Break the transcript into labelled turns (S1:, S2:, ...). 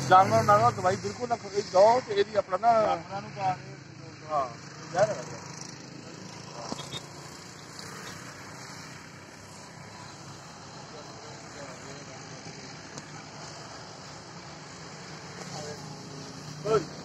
S1: ਜਾਨਵਰ ਨਾ ਨਾ ਦਵਾਈ ਬਿਲਕੁਲ ਨਾ ਖੋਈ ਦੋ ਤੇ ਇਹਦੀ ਆਪਣਾ ਨਾ
S2: ਜਾਨਵਰਾਂ ਨੂੰ ਪਾ ਦੇ
S1: ਹਾਂ ਜ਼ਹਿਰ ਹੈ Good.